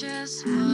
You